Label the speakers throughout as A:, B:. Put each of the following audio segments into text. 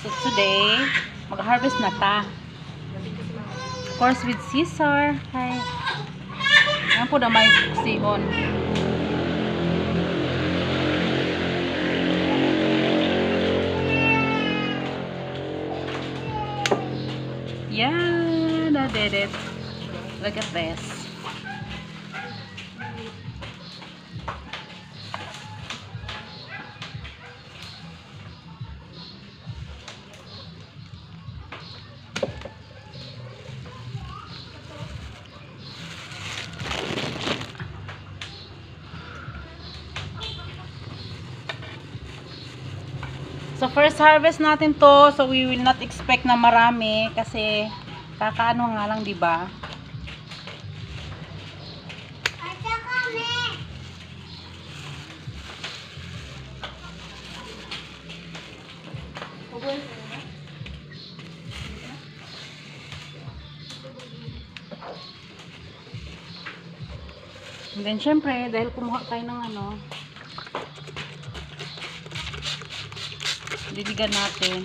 A: So today, mag-harvest na ta. Of course with Caesar. Hi. Yan po na may sihon. Yeah, I did it. Look at this. So first harvest natin to, so we will not expect na marami kasi kakaano nga lang, 'di ba? And then syempre, dahil kumuha tayo ng ano, didigan natin.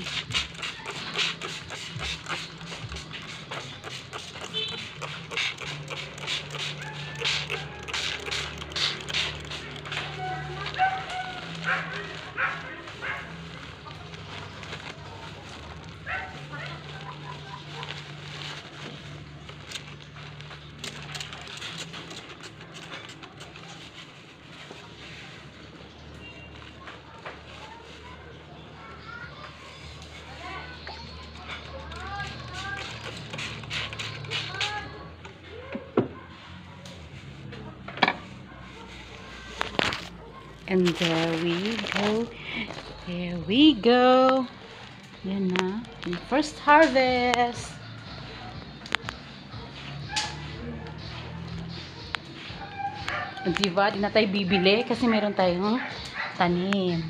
A: And there we go. There we go. Yan na. Yung first harvest. Diba? Di na tayo bibili kasi meron tayong tanim.